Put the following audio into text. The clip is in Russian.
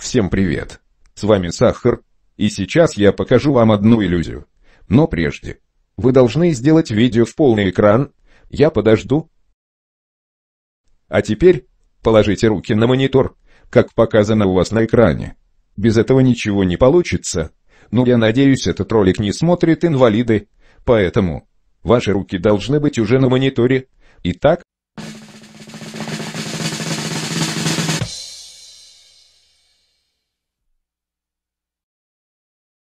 Всем привет! С вами Сахар, и сейчас я покажу вам одну иллюзию. Но прежде, вы должны сделать видео в полный экран, я подожду. А теперь положите руки на монитор, как показано у вас на экране. Без этого ничего не получится. Но я надеюсь, этот ролик не смотрят инвалиды, поэтому ваши руки должны быть уже на мониторе. Итак,